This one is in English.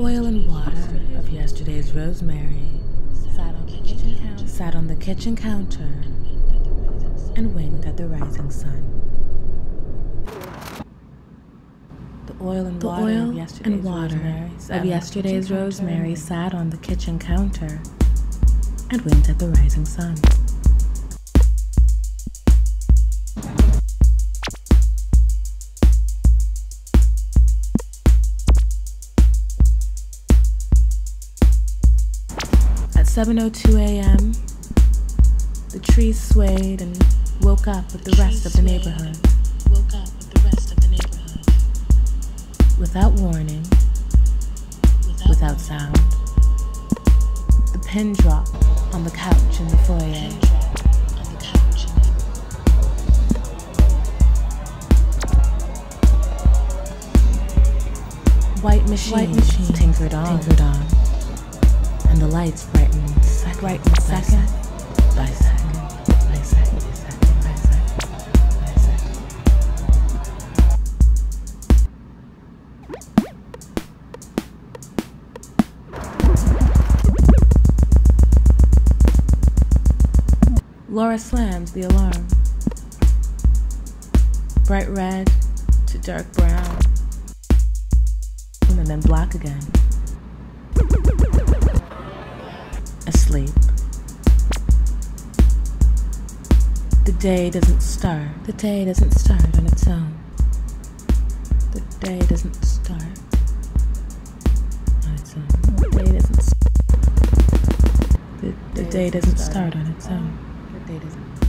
oil and water of yesterday's rosemary sat on the kitchen counter, sat on the kitchen counter and winked at the rising sun. The oil and The water, oil of yesterday's and water rosemary of yesterday's rosemary sat on the kitchen counter and winked at the rising sun. 7:02 a.m., the trees swayed and woke up with the rest of the neighborhood. Woke up with the rest of the neighborhood Without warning, without sound, the pin dropped on the couch in the foyer. on the couch. White machines, White machines tinkered on, tinkered on, and the lights brightened second, second by second by second by second. Lara slams the alarm. Bright red to dark brown and then black again. Asleep. The day doesn't start. The day doesn't start on its own. The day doesn't start on its own. The day doesn't. The, the day doesn't start on its own. The day doesn't